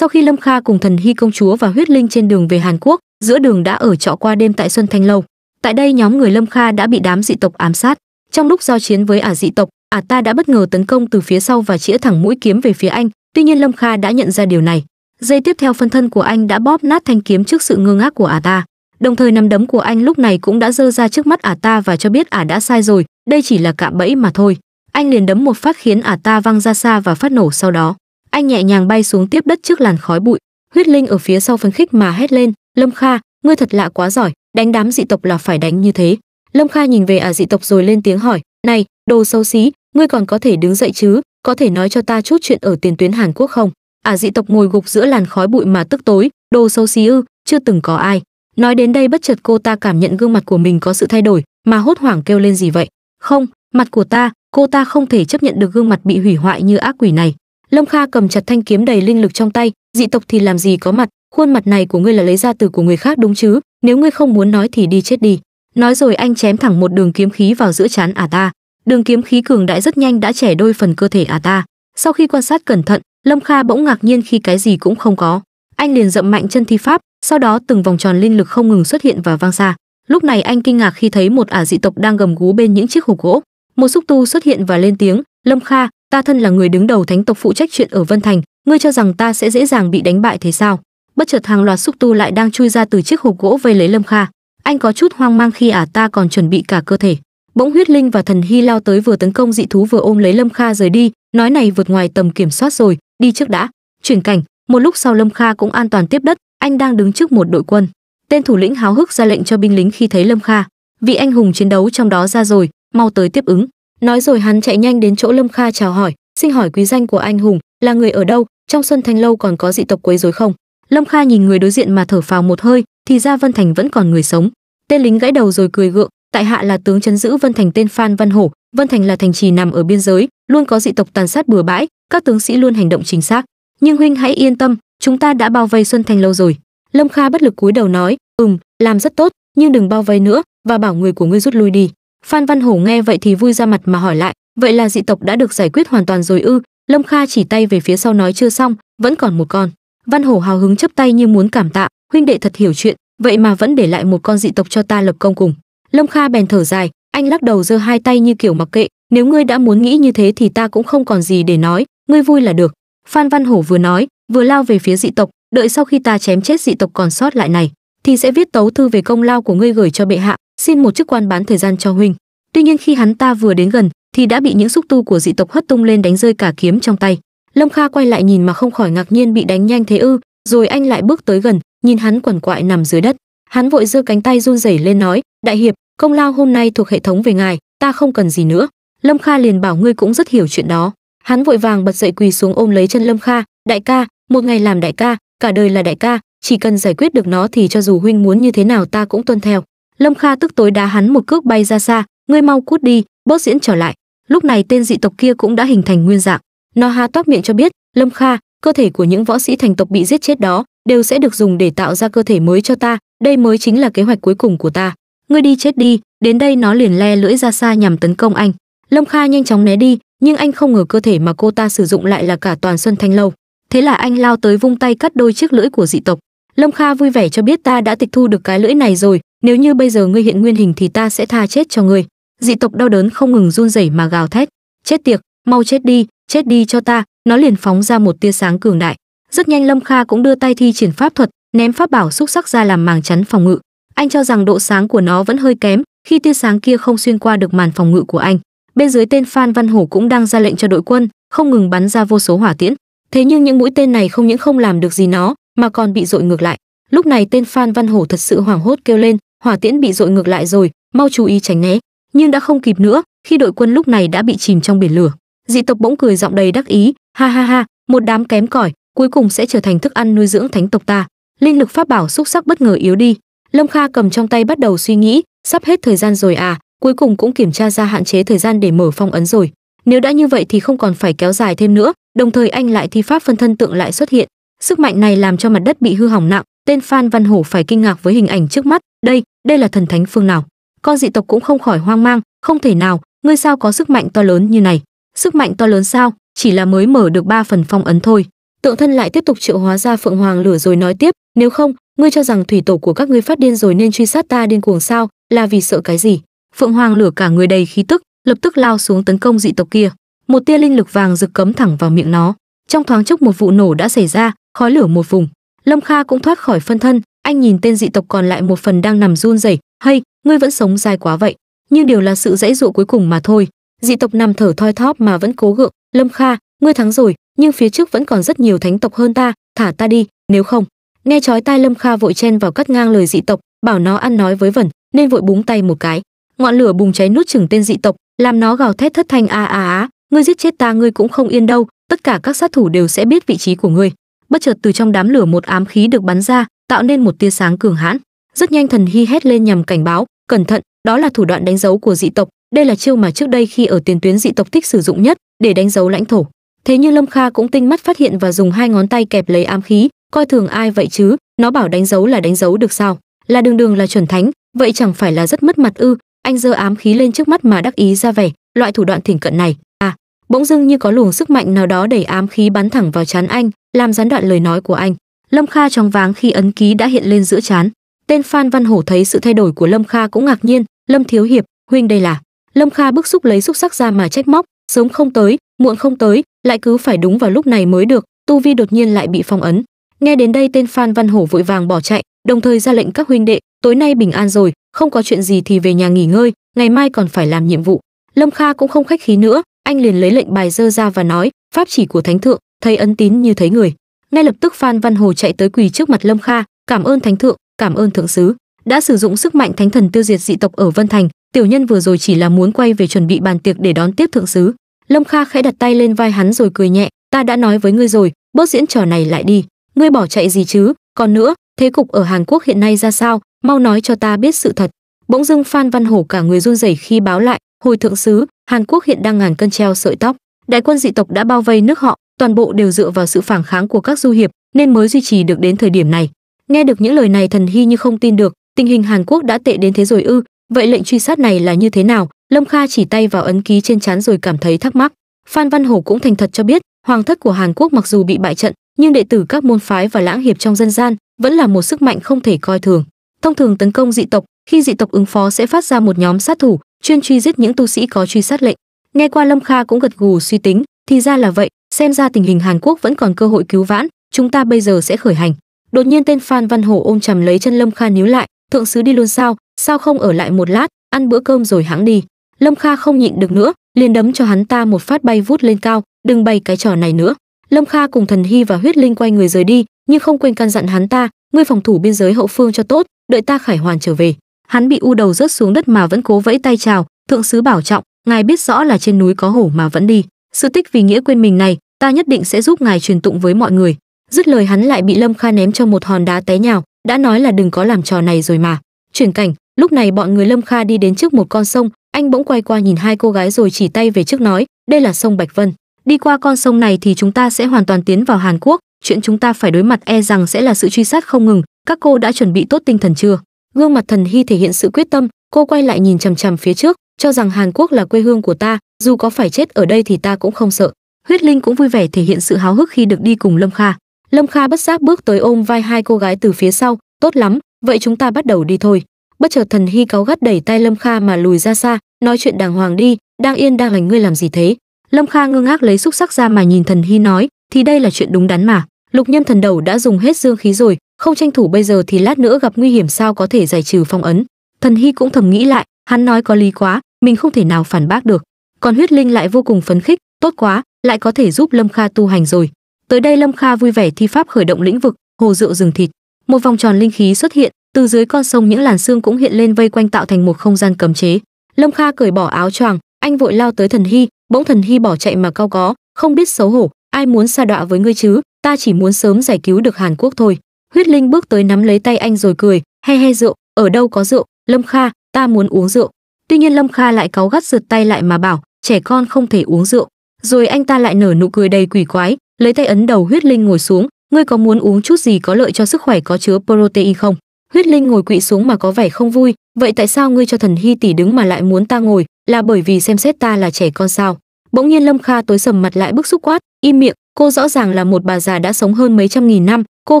sau khi lâm kha cùng thần hy công chúa và huyết linh trên đường về hàn quốc, giữa đường đã ở trọ qua đêm tại xuân thanh lâu. Tại đây nhóm người lâm kha đã bị đám dị tộc ám sát. Trong lúc giao chiến với ả dị tộc, ả ta đã bất ngờ tấn công từ phía sau và chĩa thẳng mũi kiếm về phía anh. Tuy nhiên lâm kha đã nhận ra điều này. Giây tiếp theo phân thân của anh đã bóp nát thanh kiếm trước sự ngơ ngác của ả ta. Đồng thời nắm đấm của anh lúc này cũng đã giơ ra trước mắt ả ta và cho biết ả đã sai rồi. Đây chỉ là cạm bẫy mà thôi. Anh liền đấm một phát khiến ả ta văng ra xa và phát nổ sau đó anh nhẹ nhàng bay xuống tiếp đất trước làn khói bụi. Huyết linh ở phía sau phấn khích mà hét lên, lâm kha, ngươi thật lạ quá giỏi, đánh đám dị tộc là phải đánh như thế. Lâm kha nhìn về ả dị tộc rồi lên tiếng hỏi, này, đồ xấu xí, ngươi còn có thể đứng dậy chứ? Có thể nói cho ta chút chuyện ở tiền tuyến hàn quốc không? Ả dị tộc ngồi gục giữa làn khói bụi mà tức tối, đồ xấu xí ư, chưa từng có ai. Nói đến đây bất chợt cô ta cảm nhận gương mặt của mình có sự thay đổi, mà hốt hoảng kêu lên gì vậy? Không, mặt của ta, cô ta không thể chấp nhận được gương mặt bị hủy hoại như ác quỷ này lâm kha cầm chặt thanh kiếm đầy linh lực trong tay, dị tộc thì làm gì có mặt? Khuôn mặt này của ngươi là lấy ra từ của người khác đúng chứ? Nếu ngươi không muốn nói thì đi chết đi. Nói rồi anh chém thẳng một đường kiếm khí vào giữa chán ả ta. Đường kiếm khí cường đại rất nhanh đã chẻ đôi phần cơ thể ả ta. Sau khi quan sát cẩn thận, lâm kha bỗng ngạc nhiên khi cái gì cũng không có. Anh liền dậm mạnh chân thi pháp, sau đó từng vòng tròn linh lực không ngừng xuất hiện và vang xa. Lúc này anh kinh ngạc khi thấy một ả dị tộc đang gầm gú bên những chiếc hộp gỗ. Một xúc tu xuất hiện và lên tiếng, lâm kha ta thân là người đứng đầu thánh tộc phụ trách chuyện ở vân thành, ngươi cho rằng ta sẽ dễ dàng bị đánh bại thế sao? Bất chợt hàng loạt xúc tu lại đang chui ra từ chiếc hộp gỗ vây lấy lâm kha. Anh có chút hoang mang khi ả ta còn chuẩn bị cả cơ thể. Bỗng huyết linh và thần hy lao tới vừa tấn công dị thú vừa ôm lấy lâm kha rời đi, nói này vượt ngoài tầm kiểm soát rồi, đi trước đã. Chuyển cảnh, một lúc sau lâm kha cũng an toàn tiếp đất, anh đang đứng trước một đội quân. Tên thủ lĩnh háo hức ra lệnh cho binh lính khi thấy lâm kha. Vị anh hùng chiến đấu trong đó ra rồi, mau tới tiếp ứng nói rồi hắn chạy nhanh đến chỗ lâm kha chào hỏi, xin hỏi quý danh của anh hùng là người ở đâu, trong xuân thanh lâu còn có dị tộc quấy rối không? Lâm kha nhìn người đối diện mà thở phào một hơi, thì ra vân thành vẫn còn người sống. Tên lính gãy đầu rồi cười gượng, tại hạ là tướng chấn giữ vân thành tên phan văn hổ, vân thành là thành trì nằm ở biên giới, luôn có dị tộc tàn sát bừa bãi, các tướng sĩ luôn hành động chính xác. Nhưng huynh hãy yên tâm, chúng ta đã bao vây xuân thành lâu rồi. Lâm kha bất lực cúi đầu nói, ừm, làm rất tốt, nhưng đừng bao vây nữa, và bảo người của ngươi rút lui đi phan văn hổ nghe vậy thì vui ra mặt mà hỏi lại, vậy là dị tộc đã được giải quyết hoàn toàn rồi ư? Lâm kha chỉ tay về phía sau nói chưa xong, vẫn còn một con. Văn hổ hào hứng chấp tay như muốn cảm tạ, huynh đệ thật hiểu chuyện, vậy mà vẫn để lại một con dị tộc cho ta lập công cùng. Lâm kha bèn thở dài, anh lắc đầu giơ hai tay như kiểu mặc kệ, nếu ngươi đã muốn nghĩ như thế thì ta cũng không còn gì để nói, ngươi vui là được. Phan văn hổ vừa nói, vừa lao về phía dị tộc, đợi sau khi ta chém chết dị tộc còn sót lại này, thì sẽ viết tấu thư về công lao của ngươi gửi cho bệ hạ xin một chức quan bán thời gian cho huynh. Tuy nhiên khi hắn ta vừa đến gần, thì đã bị những xúc tu của dị tộc hất tung lên đánh rơi cả kiếm trong tay. Lâm kha quay lại nhìn mà không khỏi ngạc nhiên bị đánh nhanh thế ư, rồi anh lại bước tới gần, nhìn hắn quằn quại nằm dưới đất. Hắn vội giơ cánh tay run rẩy lên nói, đại hiệp, công lao hôm nay thuộc hệ thống về ngài, ta không cần gì nữa. Lâm kha liền bảo ngươi cũng rất hiểu chuyện đó. Hắn vội vàng bật dậy quỳ xuống ôm lấy chân lâm kha, đại ca, một ngày làm đại ca, cả đời là đại ca, chỉ cần giải quyết được nó thì cho dù huynh muốn như thế nào ta cũng tuân theo lâm kha tức tối đá hắn một cước bay ra xa, ngươi mau cút đi, bớt diễn trở lại. Lúc này tên dị tộc kia cũng đã hình thành nguyên dạng. Nó há toát miệng cho biết, lâm kha, cơ thể của những võ sĩ thành tộc bị giết chết đó đều sẽ được dùng để tạo ra cơ thể mới cho ta. Đây mới chính là kế hoạch cuối cùng của ta. Ngươi đi chết đi, đến đây nó liền le lưỡi ra xa nhằm tấn công anh. Lâm kha nhanh chóng né đi, nhưng anh không ngờ cơ thể mà cô ta sử dụng lại là cả toàn xuân thanh lâu. Thế là anh lao tới vung tay cắt đôi chiếc lưỡi của dị tộc. Lâm kha vui vẻ cho biết ta đã tịch thu được cái lưỡi này rồi nếu như bây giờ ngươi hiện nguyên hình thì ta sẽ tha chết cho ngươi. Dị tộc đau đớn không ngừng run rẩy mà gào thét. Chết tiệt, mau chết đi chết đi cho ta. Nó liền phóng ra một tia sáng cường đại. Rất nhanh lâm kha cũng đưa tay thi triển pháp thuật, ném pháp bảo xúc sắc ra làm màng chắn phòng ngự. Anh cho rằng độ sáng của nó vẫn hơi kém, khi tia sáng kia không xuyên qua được màn phòng ngự của anh. Bên dưới tên phan văn hổ cũng đang ra lệnh cho đội quân, không ngừng bắn ra vô số hỏa tiễn. Thế nhưng những mũi tên này không những không làm được gì nó, mà còn bị dội ngược lại. Lúc này tên phan văn hổ thật sự hoảng hốt kêu lên hỏa tiễn bị dội ngược lại rồi, mau chú ý tránh né. Nhưng đã không kịp nữa, khi đội quân lúc này đã bị chìm trong biển lửa. Dị tộc bỗng cười giọng đầy đắc ý, ha ha ha, một đám kém cỏi, cuối cùng sẽ trở thành thức ăn nuôi dưỡng thánh tộc ta. Linh lực pháp bảo xúc sắc bất ngờ yếu đi. Lâm kha cầm trong tay bắt đầu suy nghĩ, sắp hết thời gian rồi à cuối cùng cũng kiểm tra ra hạn chế thời gian để mở phong ấn rồi. Nếu đã như vậy thì không còn phải kéo dài thêm nữa, đồng thời anh lại thi pháp phân thân tượng lại xuất hiện. Sức mạnh này làm cho mặt đất bị hư hỏng nặng tên phan văn hổ phải kinh ngạc với hình ảnh trước mắt. Đây đây là thần thánh phương nào? Con dị tộc cũng không khỏi hoang mang, không thể nào, ngươi sao có sức mạnh to lớn như này? Sức mạnh to lớn sao? Chỉ là mới mở được ba phần phong ấn thôi. Tượng thân lại tiếp tục triệu hóa ra phượng hoàng lửa rồi nói tiếp, nếu không, ngươi cho rằng thủy tổ của các ngươi phát điên rồi nên truy sát ta điên cuồng sao? Là vì sợ cái gì? Phượng hoàng lửa cả người đầy khí tức, lập tức lao xuống tấn công dị tộc kia. Một tia linh lực vàng rực cấm thẳng vào miệng nó. Trong thoáng chốc một vụ nổ đã xảy ra, khói lửa một vùng lâm kha cũng thoát khỏi phân thân. Anh nhìn tên dị tộc còn lại một phần đang nằm run rẩy. Hay, ngươi vẫn sống dài quá vậy? Nhưng điều là sự dãy dụa cuối cùng mà thôi. Dị tộc nằm thở thoi thóp mà vẫn cố gượng. Lâm kha, ngươi thắng rồi, nhưng phía trước vẫn còn rất nhiều thánh tộc hơn ta. Thả ta đi, nếu không. Nghe chói tai lâm kha vội chen vào cắt ngang lời dị tộc, bảo nó ăn nói với vẩn, nên vội búng tay một cái. Ngọn lửa bùng cháy nuốt chửng tên dị tộc, làm nó gào thét thất thanh a a á ngươi giết chết ta, ngươi cũng không yên đâu. Tất cả các sát thủ đều sẽ biết vị trí của ngươi bất chợt từ trong đám lửa một ám khí được bắn ra, tạo nên một tia sáng cường hãn. Rất nhanh thần hy hét lên nhằm cảnh báo, cẩn thận, đó là thủ đoạn đánh dấu của dị tộc. Đây là chiêu mà trước đây khi ở tiền tuyến dị tộc thích sử dụng nhất để đánh dấu lãnh thổ. Thế nhưng lâm kha cũng tinh mắt phát hiện và dùng hai ngón tay kẹp lấy ám khí, coi thường ai vậy chứ? Nó bảo đánh dấu là đánh dấu được sao? Là đường đường là chuẩn thánh, vậy chẳng phải là rất mất mặt ư? Anh giơ ám khí lên trước mắt mà đắc ý ra vẻ, loại thủ đoạn thỉnh cận này. À bỗng dưng như có luồng sức mạnh nào đó đẩy ám khí bắn thẳng vào chán anh làm gián đoạn lời nói của anh, lâm kha trong váng khi ấn ký đã hiện lên giữa chán. Tên phan văn hổ thấy sự thay đổi của lâm kha cũng ngạc nhiên. Lâm thiếu hiệp, huynh đây là. Lâm kha bức xúc lấy xúc sắc ra mà trách móc. Sớm không tới, muộn không tới, lại cứ phải đúng vào lúc này mới được. Tu vi đột nhiên lại bị phong ấn. Nghe đến đây tên phan văn hổ vội vàng bỏ chạy, đồng thời ra lệnh các huynh đệ, tối nay bình an rồi, không có chuyện gì thì về nhà nghỉ ngơi, ngày mai còn phải làm nhiệm vụ. Lâm kha cũng không khách khí nữa, anh liền lấy lệnh bài dơ ra và nói, pháp chỉ của thánh thượng thấy ấn tín như thấy người. Ngay lập tức phan văn hồ chạy tới quỳ trước mặt lâm kha, cảm ơn thánh thượng, cảm ơn thượng sứ. Đã sử dụng sức mạnh thánh thần tiêu diệt dị tộc ở vân thành, tiểu nhân vừa rồi chỉ là muốn quay về chuẩn bị bàn tiệc để đón tiếp thượng sứ. Lâm kha khẽ đặt tay lên vai hắn rồi cười nhẹ, ta đã nói với ngươi rồi, bớt diễn trò này lại đi. Ngươi bỏ chạy gì chứ? Còn nữa, thế cục ở hàn quốc hiện nay ra sao? Mau nói cho ta biết sự thật. Bỗng dưng phan văn hổ cả người run rẩy khi báo lại, hồi thượng sứ, hàn quốc hiện đang ngàn cân treo sợi tóc. Đại quân dị tộc đã bao vây nước họ toàn bộ đều dựa vào sự phản kháng của các du hiệp nên mới duy trì được đến thời điểm này. Nghe được những lời này thần hy như không tin được, tình hình hàn quốc đã tệ đến thế rồi ư? Vậy lệnh truy sát này là như thế nào? Lâm kha chỉ tay vào ấn ký trên trán rồi cảm thấy thắc mắc. Phan văn hổ cũng thành thật cho biết, hoàng thất của hàn quốc mặc dù bị bại trận, nhưng đệ tử các môn phái và lãng hiệp trong dân gian vẫn là một sức mạnh không thể coi thường. Thông thường tấn công dị tộc, khi dị tộc ứng phó sẽ phát ra một nhóm sát thủ chuyên truy giết những tu sĩ có truy sát lệnh. Nghe qua lâm kha cũng gật gù suy tính, thì ra là vậy xem ra tình hình hàn quốc vẫn còn cơ hội cứu vãn, chúng ta bây giờ sẽ khởi hành. Đột nhiên tên phan văn hổ ôm chầm lấy chân lâm kha níu lại, thượng sứ đi luôn sao? Sao không ở lại một lát? Ăn bữa cơm rồi hãng đi. Lâm kha không nhịn được nữa, liền đấm cho hắn ta một phát bay vút lên cao, đừng bày cái trò này nữa. Lâm kha cùng thần hy và huyết linh quay người rời đi, nhưng không quên căn dặn hắn ta, ngươi phòng thủ biên giới hậu phương cho tốt, đợi ta khải hoàn trở về. Hắn bị u đầu rớt xuống đất mà vẫn cố vẫy tay chào, thượng sứ bảo trọng, ngài biết rõ là trên núi có hổ mà vẫn đi sự tích vì nghĩa quên mình này, ta nhất định sẽ giúp ngài truyền tụng với mọi người. Dứt lời hắn lại bị lâm kha ném cho một hòn đá té nhào, đã nói là đừng có làm trò này rồi mà. Chuyển cảnh, lúc này bọn người lâm kha đi đến trước một con sông, anh bỗng quay qua nhìn hai cô gái rồi chỉ tay về trước nói, đây là sông bạch vân. Đi qua con sông này thì chúng ta sẽ hoàn toàn tiến vào hàn quốc. Chuyện chúng ta phải đối mặt e rằng sẽ là sự truy sát không ngừng. Các cô đã chuẩn bị tốt tinh thần chưa? Gương mặt thần hy thể hiện sự quyết tâm, cô quay lại nhìn chằm chằm phía trước cho rằng hàn quốc là quê hương của ta, dù có phải chết ở đây thì ta cũng không sợ. Huyết linh cũng vui vẻ thể hiện sự háo hức khi được đi cùng lâm kha. Lâm kha bất giác bước tới ôm vai hai cô gái từ phía sau, tốt lắm, vậy chúng ta bắt đầu đi thôi. Bất chợt thần hy cáu gắt đẩy tay lâm kha mà lùi ra xa, nói chuyện đàng hoàng đi, đang yên đang lành ngươi làm gì thế? Lâm kha ngơ ngác lấy xúc sắc ra mà nhìn thần hy nói, thì đây là chuyện đúng đắn mà. Lục nhâm thần đầu đã dùng hết dương khí rồi, không tranh thủ bây giờ thì lát nữa gặp nguy hiểm sao có thể giải trừ phong ấn. Thần hy cũng thầm nghĩ lại, hắn nói có lý quá mình không thể nào phản bác được. Còn huyết linh lại vô cùng phấn khích, tốt quá, lại có thể giúp lâm kha tu hành rồi. Tới đây lâm kha vui vẻ thi pháp khởi động lĩnh vực, hồ rượu rừng thịt. Một vòng tròn linh khí xuất hiện, từ dưới con sông những làn xương cũng hiện lên vây quanh tạo thành một không gian cấm chế. Lâm kha cởi bỏ áo choàng, anh vội lao tới thần hy, bỗng thần hy bỏ chạy mà cao có, không biết xấu hổ, ai muốn xa đọa với ngươi chứ, ta chỉ muốn sớm giải cứu được hàn quốc thôi. Huyết linh bước tới nắm lấy tay anh rồi cười, he he rượu, ở đâu có rượu? Lâm kha, ta muốn uống rượu tuy nhiên lâm kha lại cáu gắt rượt tay lại mà bảo, trẻ con không thể uống rượu. Rồi anh ta lại nở nụ cười đầy quỷ quái, lấy tay ấn đầu huyết linh ngồi xuống, ngươi có muốn uống chút gì có lợi cho sức khỏe có chứa protein không? Huyết linh ngồi quỵ xuống mà có vẻ không vui, vậy tại sao ngươi cho thần hy tỷ đứng mà lại muốn ta ngồi? Là bởi vì xem xét ta là trẻ con sao? Bỗng nhiên lâm kha tối sầm mặt lại bức xúc quát, im miệng, cô rõ ràng là một bà già đã sống hơn mấy trăm nghìn năm, cô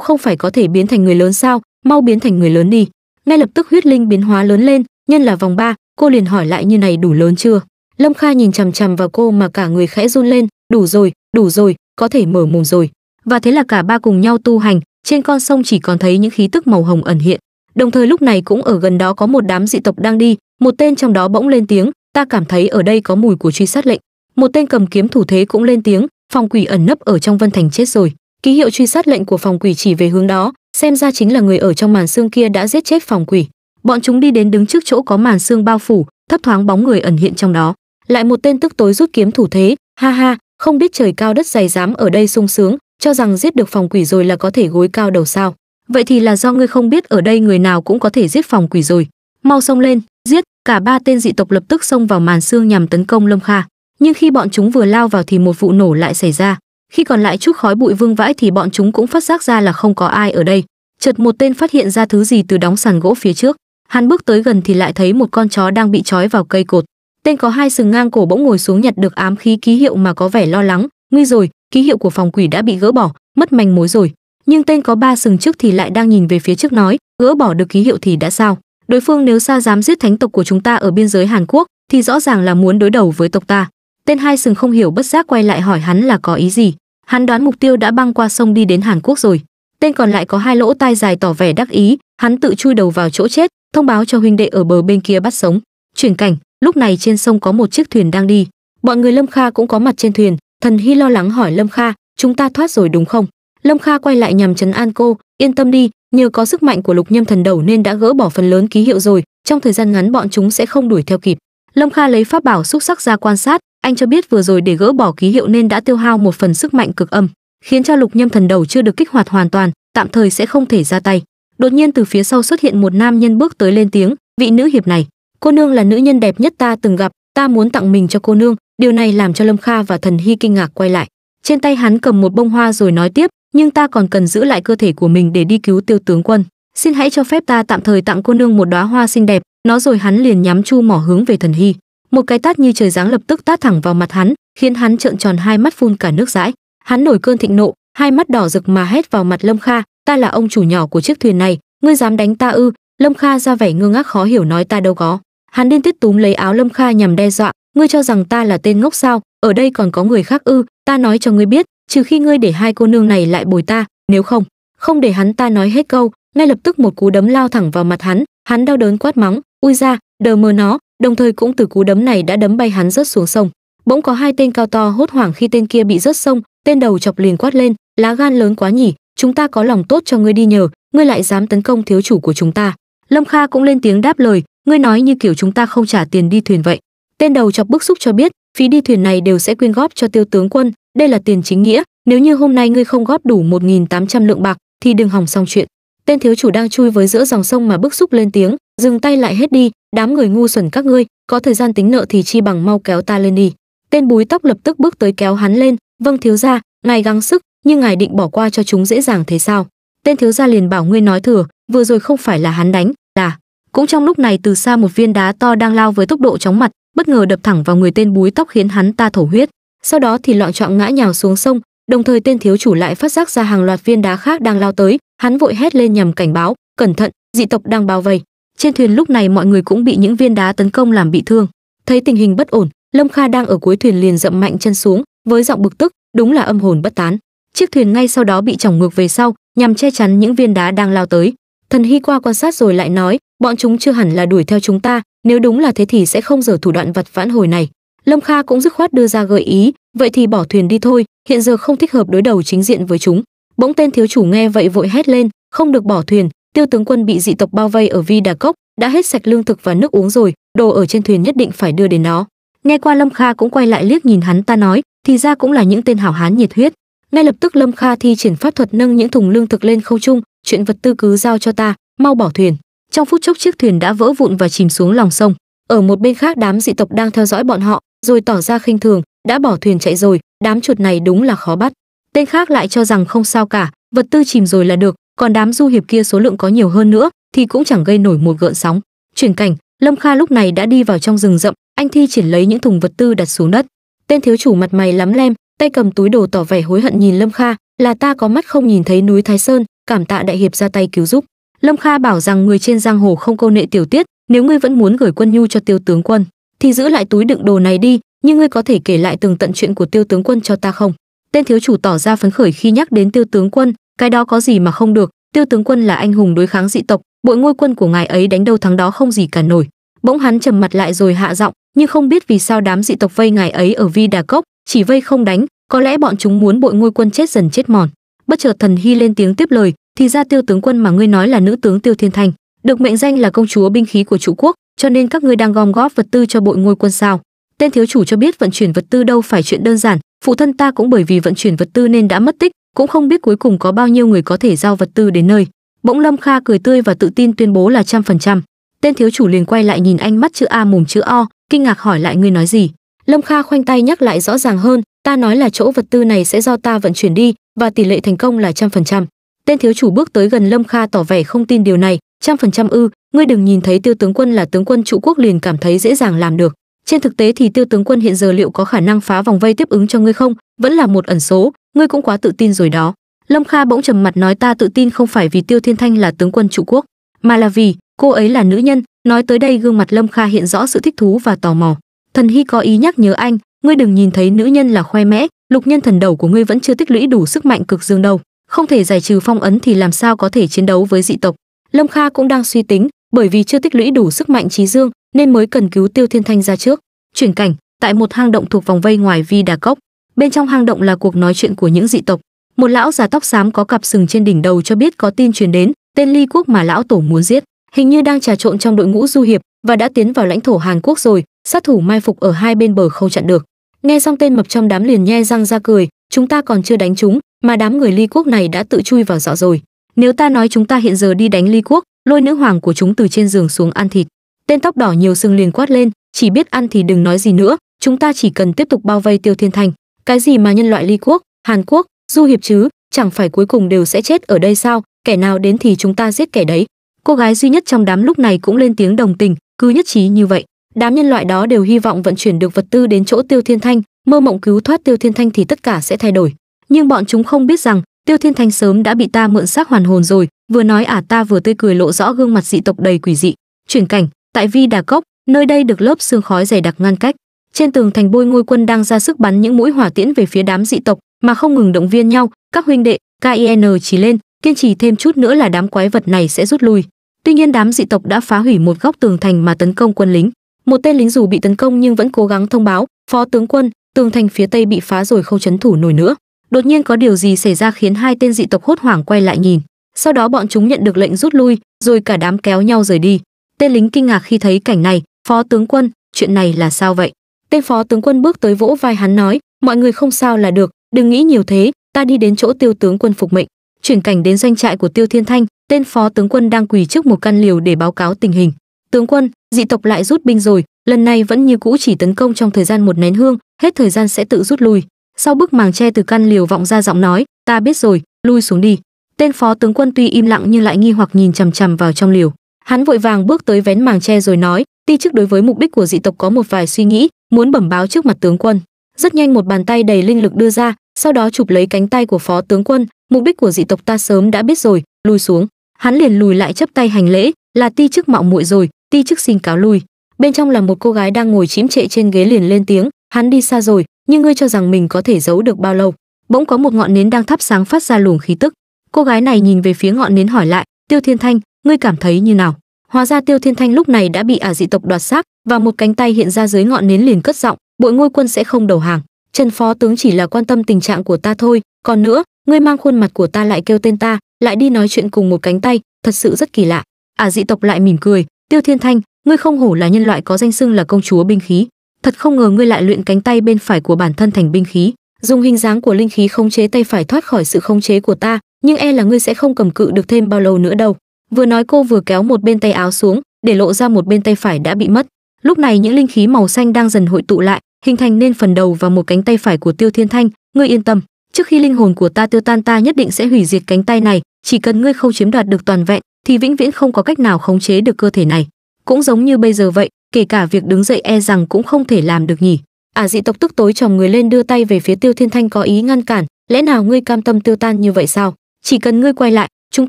không phải có thể biến thành người lớn sao? Mau biến thành người lớn đi. Ngay lập tức huyết linh biến hóa lớn lên, nhân là vòng ba cô liền hỏi lại như này đủ lớn chưa? Lâm kha nhìn chằm chằm vào cô mà cả người khẽ run lên. Đủ rồi đủ rồi, có thể mở mồm rồi. Và thế là cả ba cùng nhau tu hành. Trên con sông chỉ còn thấy những khí tức màu hồng ẩn hiện. Đồng thời lúc này cũng ở gần đó có một đám dị tộc đang đi. Một tên trong đó bỗng lên tiếng. Ta cảm thấy ở đây có mùi của truy sát lệnh. Một tên cầm kiếm thủ thế cũng lên tiếng. Phòng quỷ ẩn nấp ở trong vân thành chết rồi. Ký hiệu truy sát lệnh của phòng quỷ chỉ về hướng đó. Xem ra chính là người ở trong màn xương kia đã giết chết phòng quỷ bọn chúng đi đến đứng trước chỗ có màn xương bao phủ, thấp thoáng bóng người ẩn hiện trong đó. Lại một tên tức tối rút kiếm thủ thế. Ha ha, không biết trời cao đất dày dám ở đây sung sướng, cho rằng giết được phòng quỷ rồi là có thể gối cao đầu sao. Vậy thì là do ngươi không biết ở đây người nào cũng có thể giết phòng quỷ rồi. Mau xông lên, giết, cả ba tên dị tộc lập tức xông vào màn xương nhằm tấn công lâm kha. Nhưng khi bọn chúng vừa lao vào thì một vụ nổ lại xảy ra. Khi còn lại chút khói bụi vương vãi thì bọn chúng cũng phát giác ra là không có ai ở đây. Chợt một tên phát hiện ra thứ gì từ đóng sàn gỗ phía trước hắn bước tới gần thì lại thấy một con chó đang bị trói vào cây cột. Tên có hai sừng ngang cổ bỗng ngồi xuống nhặt được ám khí ký hiệu mà có vẻ lo lắng. Nguy rồi, ký hiệu của phòng quỷ đã bị gỡ bỏ, mất manh mối rồi. Nhưng tên có ba sừng trước thì lại đang nhìn về phía trước nói, gỡ bỏ được ký hiệu thì đã sao? Đối phương nếu xa dám giết thánh tộc của chúng ta ở biên giới hàn quốc, thì rõ ràng là muốn đối đầu với tộc ta. Tên hai sừng không hiểu bất giác quay lại hỏi hắn là có ý gì. Hắn đoán mục tiêu đã băng qua sông đi đến hàn quốc rồi. Tên còn lại có hai lỗ tai dài tỏ vẻ đắc ý, hắn tự chui đầu vào chỗ chết thông báo cho huynh đệ ở bờ bên kia bắt sống. Chuyển cảnh, lúc này trên sông có một chiếc thuyền đang đi. Bọn người lâm kha cũng có mặt trên thuyền. Thần hy lo lắng hỏi lâm kha, chúng ta thoát rồi đúng không? Lâm kha quay lại nhằm chấn an cô, yên tâm đi, nhờ có sức mạnh của lục nhâm thần đầu nên đã gỡ bỏ phần lớn ký hiệu rồi. Trong thời gian ngắn bọn chúng sẽ không đuổi theo kịp. Lâm kha lấy pháp bảo xúc sắc ra quan sát, anh cho biết vừa rồi để gỡ bỏ ký hiệu nên đã tiêu hao một phần sức mạnh cực âm, khiến cho lục nhâm thần đầu chưa được kích hoạt hoàn toàn, tạm thời sẽ không thể ra tay đột nhiên từ phía sau xuất hiện một nam nhân bước tới lên tiếng, vị nữ hiệp này, cô nương là nữ nhân đẹp nhất ta từng gặp, ta muốn tặng mình cho cô nương. Điều này làm cho lâm kha và thần hy kinh ngạc quay lại. Trên tay hắn cầm một bông hoa rồi nói tiếp, nhưng ta còn cần giữ lại cơ thể của mình để đi cứu tiêu tướng quân. Xin hãy cho phép ta tạm thời tặng cô nương một đóa hoa xinh đẹp. Nó rồi hắn liền nhắm chu mỏ hướng về thần hy. Một cái tát như trời giáng lập tức tát thẳng vào mặt hắn, khiến hắn trợn tròn hai mắt phun cả nước dãi. Hắn nổi cơn thịnh nộ, hai mắt đỏ rực mà hét vào mặt lâm kha ta là ông chủ nhỏ của chiếc thuyền này, ngươi dám đánh ta ư? Lâm kha ra vẻ ngơ ngác khó hiểu nói ta đâu có. Hắn điên tiết túm lấy áo lâm kha nhằm đe dọa. Ngươi cho rằng ta là tên ngốc sao? Ở đây còn có người khác ư? Ta nói cho ngươi biết, trừ khi ngươi để hai cô nương này lại bồi ta, nếu không không để hắn ta nói hết câu. Ngay lập tức một cú đấm lao thẳng vào mặt hắn hắn đau đớn quát mắng, ui ra đờ mờ nó! Đồng thời cũng từ cú đấm này đã đấm bay hắn rớt xuống sông. Bỗng có hai tên cao to hốt hoảng khi tên kia bị rớt sông, tên đầu chọc liền quát lên, lá gan lớn quá nhỉ chúng ta có lòng tốt cho ngươi đi nhờ, ngươi lại dám tấn công thiếu chủ của chúng ta. Lâm kha cũng lên tiếng đáp lời, ngươi nói như kiểu chúng ta không trả tiền đi thuyền vậy. Tên đầu chọc bức xúc cho biết, phí đi thuyền này đều sẽ quyên góp cho tiêu tướng quân, đây là tiền chính nghĩa, nếu như hôm nay ngươi không góp đủ 1.800 lượng bạc, thì đừng hỏng xong chuyện. Tên thiếu chủ đang chui với giữa dòng sông mà bức xúc lên tiếng, dừng tay lại hết đi, đám người ngu xuẩn các ngươi, có thời gian tính nợ thì chi bằng mau kéo ta lên đi. Tên búi tóc lập tức bước tới kéo hắn lên vâng thiếu gia, ngài gắng sức nhưng ngài định bỏ qua cho chúng dễ dàng thế sao? Tên thiếu gia liền bảo ngươi nói thừa, vừa rồi không phải là hắn đánh, là. Cũng trong lúc này từ xa một viên đá to đang lao với tốc độ chóng mặt, bất ngờ đập thẳng vào người tên búi tóc khiến hắn ta thổ huyết. Sau đó thì loạn trọng ngã nhào xuống sông, đồng thời tên thiếu chủ lại phát giác ra hàng loạt viên đá khác đang lao tới, hắn vội hét lên nhằm cảnh báo, cẩn thận, dị tộc đang bao vây. Trên thuyền lúc này mọi người cũng bị những viên đá tấn công làm bị thương. Thấy tình hình bất ổn, lâm kha đang ở cuối thuyền liền dậm mạnh chân xuống, với giọng bực tức, đúng là âm hồn bất tán chiếc thuyền ngay sau đó bị chỏng ngược về sau, nhằm che chắn những viên đá đang lao tới. Thần hy qua quan sát rồi lại nói, bọn chúng chưa hẳn là đuổi theo chúng ta, nếu đúng là thế thì sẽ không dở thủ đoạn vật vãn hồi này. Lâm kha cũng dứt khoát đưa ra gợi ý, vậy thì bỏ thuyền đi thôi, hiện giờ không thích hợp đối đầu chính diện với chúng. Bỗng tên thiếu chủ nghe vậy vội hét lên, không được bỏ thuyền, tiêu tướng quân bị dị tộc bao vây ở vi đà cốc, đã hết sạch lương thực và nước uống rồi, đồ ở trên thuyền nhất định phải đưa đến nó. Nghe qua lâm kha cũng quay lại liếc nhìn hắn, ta nói, thì ra cũng là những tên hảo hán nhiệt huyết ngay lập tức lâm kha thi triển pháp thuật nâng những thùng lương thực lên không trung, chuyện vật tư cứ giao cho ta, mau bỏ thuyền. Trong phút chốc chiếc thuyền đã vỡ vụn và chìm xuống lòng sông. Ở một bên khác đám dị tộc đang theo dõi bọn họ, rồi tỏ ra khinh thường, đã bỏ thuyền chạy rồi, đám chuột này đúng là khó bắt. Tên khác lại cho rằng không sao cả, vật tư chìm rồi là được, còn đám du hiệp kia số lượng có nhiều hơn nữa, thì cũng chẳng gây nổi một gợn sóng. Chuyển cảnh, lâm kha lúc này đã đi vào trong rừng rậm, anh thi triển lấy những thùng vật tư đặt xuống đất. Tên thiếu chủ mặt mày lắm lem tay cầm túi đồ tỏ vẻ hối hận nhìn lâm kha, là ta có mắt không nhìn thấy núi thái sơn, cảm tạ đại hiệp ra tay cứu giúp. Lâm kha bảo rằng người trên giang hồ không câu nệ tiểu tiết, nếu ngươi vẫn muốn gửi quân nhu cho tiêu tướng quân, thì giữ lại túi đựng đồ này đi, nhưng ngươi có thể kể lại tường tận chuyện của tiêu tướng quân cho ta không? Tên thiếu chủ tỏ ra phấn khởi khi nhắc đến tiêu tướng quân, cái đó có gì mà không được, tiêu tướng quân là anh hùng đối kháng dị tộc, bội ngôi quân của ngài ấy đánh đâu thắng đó không gì cả nổi. Bỗng hắn trầm mặt lại rồi hạ giọng, nhưng không biết vì sao đám dị tộc vây ngài ấy ở vi đà cốc chỉ vây không đánh, có lẽ bọn chúng muốn bội ngôi quân chết dần chết mòn. Bất chợt thần hy lên tiếng tiếp lời, thì ra tiêu tướng quân mà ngươi nói là nữ tướng tiêu thiên thanh được mệnh danh là công chúa binh khí của trụ quốc, cho nên các ngươi đang gom góp vật tư cho bội ngôi quân sao. Tên thiếu chủ cho biết vận chuyển vật tư đâu phải chuyện đơn giản, phụ thân ta cũng bởi vì vận chuyển vật tư nên đã mất tích, cũng không biết cuối cùng có bao nhiêu người có thể giao vật tư đến nơi. Bỗng lâm kha cười tươi và tự tin tuyên bố là trăm phần trăm. Tên thiếu chủ liền quay lại nhìn anh mắt chữ a mồm chữ o, kinh ngạc hỏi lại ngươi nói gì lâm kha khoanh tay nhắc lại rõ ràng hơn, ta nói là chỗ vật tư này sẽ do ta vận chuyển đi, và tỷ lệ thành công là trăm phần trăm. Tên thiếu chủ bước tới gần lâm kha tỏ vẻ không tin điều này, trăm phần trăm ư, ngươi đừng nhìn thấy tiêu tướng quân là tướng quân trụ quốc liền cảm thấy dễ dàng làm được. Trên thực tế thì tiêu tướng quân hiện giờ liệu có khả năng phá vòng vây tiếp ứng cho ngươi không? Vẫn là một ẩn số, ngươi cũng quá tự tin rồi đó. Lâm kha bỗng trầm mặt nói, ta tự tin không phải vì tiêu thiên thanh là tướng quân trụ quốc, mà là vì cô ấy là nữ nhân. Nói tới đây gương mặt lâm kha hiện rõ sự thích thú và tò mò thần hy có ý nhắc nhớ anh, ngươi đừng nhìn thấy nữ nhân là khoe mẽ, lục nhân thần đầu của ngươi vẫn chưa tích lũy đủ sức mạnh cực dương đâu. Không thể giải trừ phong ấn thì làm sao có thể chiến đấu với dị tộc? Lâm kha cũng đang suy tính, bởi vì chưa tích lũy đủ sức mạnh trí dương, nên mới cần cứu tiêu thiên thanh ra trước. Chuyển cảnh, tại một hang động thuộc vòng vây ngoài vi đà cốc. Bên trong hang động là cuộc nói chuyện của những dị tộc. Một lão già tóc xám có cặp sừng trên đỉnh đầu cho biết có tin truyền đến, tên ly quốc mà lão tổ muốn giết. Hình như đang trà trộn trong đội ngũ du hiệp và đã tiến vào lãnh thổ hàn quốc rồi, sát thủ mai phục ở hai bên bờ không chặn được. Nghe xong tên mập trong đám liền nhe răng ra cười, chúng ta còn chưa đánh chúng, mà đám người ly quốc này đã tự chui vào dọ rồi. Nếu ta nói chúng ta hiện giờ đi đánh ly quốc, lôi nữ hoàng của chúng từ trên giường xuống ăn thịt. Tên tóc đỏ nhiều sừng liền quát lên, chỉ biết ăn thì đừng nói gì nữa, chúng ta chỉ cần tiếp tục bao vây tiêu thiên thành. Cái gì mà nhân loại ly quốc, hàn quốc, du hiệp chứ, chẳng phải cuối cùng đều sẽ chết ở đây sao? Kẻ nào đến thì chúng ta giết kẻ đấy. Cô gái duy nhất trong đám lúc này cũng lên tiếng đồng tình cứ nhất trí như vậy. Đám nhân loại đó đều hy vọng vận chuyển được vật tư đến chỗ tiêu thiên thanh, mơ mộng cứu thoát tiêu thiên thanh thì tất cả sẽ thay đổi. Nhưng bọn chúng không biết rằng, tiêu thiên thanh sớm đã bị ta mượn xác hoàn hồn rồi, vừa nói ả à ta vừa tươi cười lộ rõ gương mặt dị tộc đầy quỷ dị. Chuyển cảnh, tại vi đà cốc, nơi đây được lớp xương khói dày đặc ngăn cách. Trên tường thành bôi ngôi quân đang ra sức bắn những mũi hỏa tiễn về phía đám dị tộc, mà không ngừng động viên nhau. Các huynh đệ kin chỉ lên, kiên trì thêm chút nữa là đám quái vật này sẽ rút lui tuy nhiên đám dị tộc đã phá hủy một góc tường thành mà tấn công quân lính. Một tên lính dù bị tấn công nhưng vẫn cố gắng thông báo, phó tướng quân, tường thành phía tây bị phá rồi không chấn thủ nổi nữa. Đột nhiên có điều gì xảy ra khiến hai tên dị tộc hốt hoảng quay lại nhìn. Sau đó bọn chúng nhận được lệnh rút lui, rồi cả đám kéo nhau rời đi. Tên lính kinh ngạc khi thấy cảnh này, phó tướng quân, chuyện này là sao vậy? Tên phó tướng quân bước tới vỗ vai hắn nói, mọi người không sao là được, đừng nghĩ nhiều thế, ta đi đến chỗ tiêu tướng quân phục mệnh. Chuyển cảnh đến doanh trại của tiêu thiên thanh tên phó tướng quân đang quỳ trước một căn liều để báo cáo tình hình. Tướng quân, dị tộc lại rút binh rồi. Lần này vẫn như cũ chỉ tấn công trong thời gian một nén hương, hết thời gian sẽ tự rút lui. Sau bức màng che từ căn liều vọng ra giọng nói, ta biết rồi, lui xuống đi. Tên phó tướng quân tuy im lặng nhưng lại nghi hoặc nhìn chằm chằm vào trong liều. Hắn vội vàng bước tới vén màng che rồi nói, ti chức đối với mục đích của dị tộc có một vài suy nghĩ, muốn bẩm báo trước mặt tướng quân. Rất nhanh một bàn tay đầy linh lực đưa ra, sau đó chụp lấy cánh tay của phó tướng quân, mục đích của dị tộc ta sớm đã biết rồi lùi xuống hắn liền lùi lại chấp tay hành lễ, là ti chức mạo muội rồi, ti chức xin cáo lui. Bên trong là một cô gái đang ngồi chĩm trệ trên ghế liền lên tiếng, hắn đi xa rồi, nhưng ngươi cho rằng mình có thể giấu được bao lâu? Bỗng có một ngọn nến đang thắp sáng phát ra luồng khí tức. Cô gái này nhìn về phía ngọn nến hỏi lại, tiêu thiên thanh, ngươi cảm thấy như nào? Hóa ra tiêu thiên thanh lúc này đã bị ả dị tộc đoạt xác và một cánh tay hiện ra dưới ngọn nến liền cất giọng, bội ngôi quân sẽ không đầu hàng. Trần phó tướng chỉ là quan tâm tình trạng của ta thôi, còn nữa, ngươi mang khuôn mặt của ta lại kêu tên ta lại đi nói chuyện cùng một cánh tay, thật sự rất kỳ lạ. Ả dị tộc lại mỉm cười. Tiêu thiên thanh, ngươi không hổ là nhân loại có danh xưng là công chúa binh khí. Thật không ngờ ngươi lại luyện cánh tay bên phải của bản thân thành binh khí. Dùng hình dáng của linh khí khống chế tay phải thoát khỏi sự khống chế của ta, nhưng e là ngươi sẽ không cầm cự được thêm bao lâu nữa đâu. Vừa nói cô vừa kéo một bên tay áo xuống, để lộ ra một bên tay phải đã bị mất. Lúc này những linh khí màu xanh đang dần hội tụ lại, hình thành nên phần đầu và một cánh tay phải của tiêu thiên thanh. Ngươi yên tâm trước khi linh hồn của ta tiêu tan, ta nhất định sẽ hủy diệt cánh tay này. Chỉ cần ngươi không chiếm đoạt được toàn vẹn, thì vĩnh viễn không có cách nào khống chế được cơ thể này. Cũng giống như bây giờ vậy, kể cả việc đứng dậy e rằng cũng không thể làm được nhỉ. Ả dị tộc tức tối chồng người lên đưa tay về phía tiêu thiên thanh có ý ngăn cản. Lẽ nào ngươi cam tâm tiêu tan như vậy sao? Chỉ cần ngươi quay lại, chúng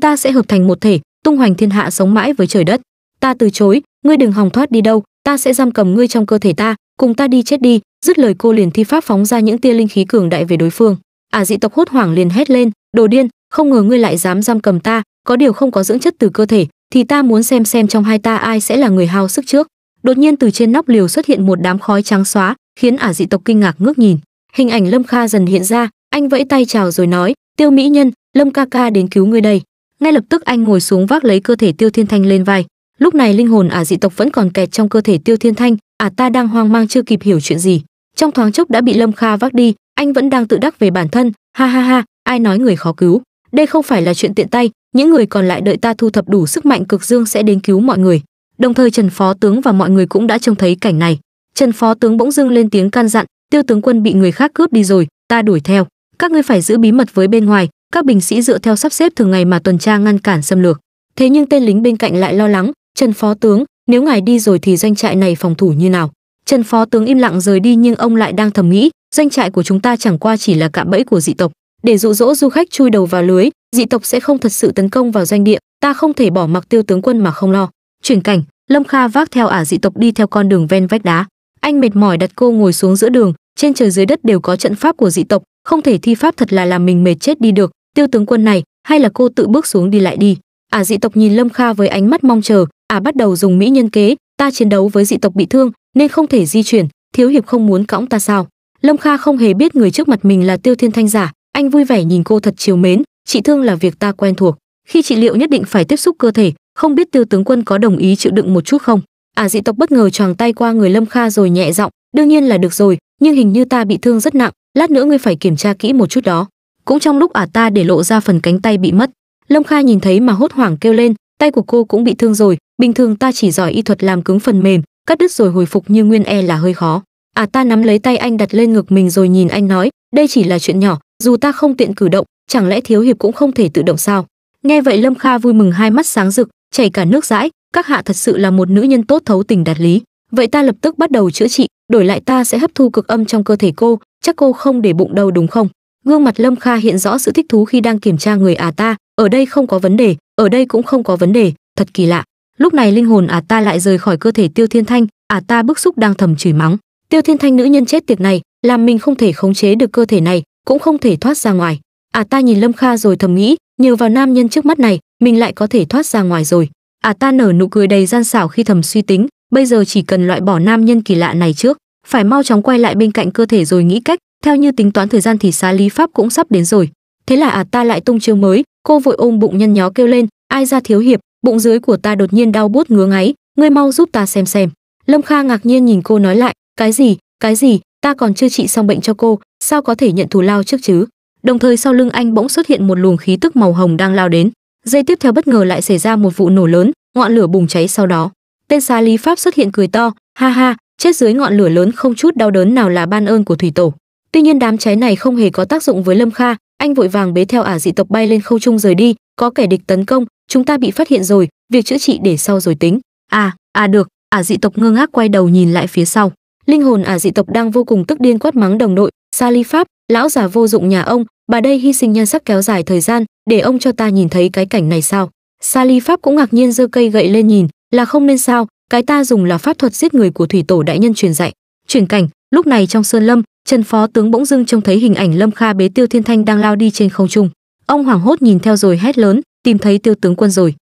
ta sẽ hợp thành một thể, tung hoành thiên hạ sống mãi với trời đất. Ta từ chối, ngươi đừng hòng thoát đi đâu, ta sẽ giam cầm ngươi trong cơ thể ta, cùng ta đi chết đi. Dứt lời cô liền thi pháp phóng ra những tia linh khí cường đại về đối phương ả dị tộc hốt hoảng liền hét lên, đồ điên, không ngờ ngươi lại dám giam cầm ta, có điều không có dưỡng chất từ cơ thể, thì ta muốn xem xem trong hai ta ai sẽ là người hao sức trước. Đột nhiên từ trên nóc liều xuất hiện một đám khói trắng xóa, khiến ả dị tộc kinh ngạc ngước nhìn. Hình ảnh lâm kha dần hiện ra, anh vẫy tay chào rồi nói, tiêu mỹ nhân, lâm ca ca đến cứu ngươi đây. Ngay lập tức anh ngồi xuống vác lấy cơ thể tiêu thiên thanh lên vai. Lúc này linh hồn ả dị tộc vẫn còn kẹt trong cơ thể tiêu thiên thanh. Ả ta đang hoang mang chưa kịp hiểu chuyện gì. Trong thoáng chốc đã bị lâm kha vác đi anh vẫn đang tự đắc về bản thân. Ha ha ha, ai nói người khó cứu? Đây không phải là chuyện tiện tay, những người còn lại đợi ta thu thập đủ sức mạnh cực dương sẽ đến cứu mọi người. Đồng thời trần phó tướng và mọi người cũng đã trông thấy cảnh này. Trần phó tướng bỗng dưng lên tiếng can dặn, tiêu tướng quân bị người khác cướp đi rồi, ta đuổi theo. Các ngươi phải giữ bí mật với bên ngoài, các binh sĩ dựa theo sắp xếp thường ngày mà tuần tra ngăn cản xâm lược. Thế nhưng tên lính bên cạnh lại lo lắng, trần phó tướng, nếu ngài đi rồi thì doanh trại này phòng thủ như nào? Trần phó tướng im lặng rời đi nhưng ông lại đang thầm nghĩ doanh trại của chúng ta chẳng qua chỉ là cạm bẫy của dị tộc. Để dụ dỗ du khách chui đầu vào lưới, dị tộc sẽ không thật sự tấn công vào doanh địa. Ta không thể bỏ mặc tiêu tướng quân mà không lo. Chuyển cảnh, lâm kha vác theo ả dị tộc đi theo con đường ven vách đá. Anh mệt mỏi đặt cô ngồi xuống giữa đường, trên trời dưới đất đều có trận pháp của dị tộc, không thể thi pháp thật là làm mình mệt chết đi được. Tiêu tướng quân này, hay là cô tự bước xuống đi lại đi. Ả dị tộc nhìn lâm kha với ánh mắt mong chờ, ả bắt đầu dùng mỹ nhân kế, ta chiến đấu với dị tộc bị thương, nên không thể di chuyển, thiếu hiệp không muốn cõng ta sao? Lâm kha không hề biết người trước mặt mình là tiêu thiên thanh giả. Anh vui vẻ nhìn cô thật chiều mến. Chị thương là việc ta quen thuộc. Khi trị liệu nhất định phải tiếp xúc cơ thể, không biết tiêu tướng quân có đồng ý chịu đựng một chút không? À dị tộc bất ngờ choàng tay qua người lâm kha rồi nhẹ giọng, đương nhiên là được rồi, nhưng hình như ta bị thương rất nặng, lát nữa ngươi phải kiểm tra kỹ một chút đó. Cũng trong lúc ả ta để lộ ra phần cánh tay bị mất, lâm kha nhìn thấy mà hốt hoảng kêu lên, tay của cô cũng bị thương rồi, bình thường ta chỉ giỏi y thuật làm cứng phần mềm, cắt đứt rồi hồi phục như nguyên e là hơi khó ả ta nắm lấy tay anh đặt lên ngực mình rồi nhìn anh nói, đây chỉ là chuyện nhỏ, dù ta không tiện cử động, chẳng lẽ thiếu hiệp cũng không thể tự động sao? Nghe vậy lâm kha vui mừng hai mắt sáng rực, chảy cả nước dãi, các hạ thật sự là một nữ nhân tốt thấu tình đạt lý. Vậy ta lập tức bắt đầu chữa trị, đổi lại ta sẽ hấp thu cực âm trong cơ thể cô, chắc cô không để bụng đâu đúng không? Gương mặt lâm kha hiện rõ sự thích thú khi đang kiểm tra người à ta, ở đây không có vấn đề, ở đây cũng không có vấn đề, thật kỳ lạ. Lúc này linh hồn à ta lại rời khỏi cơ thể tiêu thiên thanh à ta bức xúc đang thầm chửi mắng tiêu thiên thanh nữ nhân chết tiệt này, làm mình không thể khống chế được cơ thể này, cũng không thể thoát ra ngoài. À ta nhìn lâm kha rồi thầm nghĩ, nhờ vào nam nhân trước mắt này, mình lại có thể thoát ra ngoài rồi. À ta nở nụ cười đầy gian xảo khi thầm suy tính, bây giờ chỉ cần loại bỏ nam nhân kỳ lạ này trước, phải mau chóng quay lại bên cạnh cơ thể rồi nghĩ cách, theo như tính toán thời gian thì xá lý pháp cũng sắp đến rồi. Thế là à ta lại tung chiêu mới, cô vội ôm bụng nhân nhó kêu lên, ai ra thiếu hiệp, bụng dưới của ta đột nhiên đau buốt ngứa ngáy, ngươi mau giúp ta xem xem. Lâm kha ngạc nhiên nhìn cô nói lại cái gì? Cái gì? Ta còn chưa trị xong bệnh cho cô, sao có thể nhận thù lao trước chứ? Đồng thời sau lưng anh bỗng xuất hiện một luồng khí tức màu hồng đang lao đến. Giây tiếp theo bất ngờ lại xảy ra một vụ nổ lớn, ngọn lửa bùng cháy sau đó. Tên xá lý pháp xuất hiện cười to, ha ha, chết dưới ngọn lửa lớn không chút đau đớn nào là ban ơn của thủy tổ. Tuy nhiên đám cháy này không hề có tác dụng với lâm kha, anh vội vàng bế theo ả dị tộc bay lên khâu trung rời đi, có kẻ địch tấn công, chúng ta bị phát hiện rồi, việc chữa trị để sau rồi tính. À à được, ả dị tộc ngơ ngác quay đầu nhìn lại phía sau linh hồn ả dị tộc đang vô cùng tức điên quát mắng đồng đội, sa ly pháp, lão già vô dụng nhà ông, bà đây hy sinh nhân sắc kéo dài thời gian, để ông cho ta nhìn thấy cái cảnh này sao? Sa ly pháp cũng ngạc nhiên giơ cây gậy lên nhìn, là không nên sao, cái ta dùng là pháp thuật giết người của thủy tổ đại nhân truyền dạy. Chuyển cảnh, lúc này trong sơn lâm, trần phó tướng bỗng dưng trông thấy hình ảnh lâm kha bế tiêu thiên thanh đang lao đi trên không trung. Ông hoảng hốt nhìn theo rồi hét lớn, tìm thấy tiêu tướng quân rồi.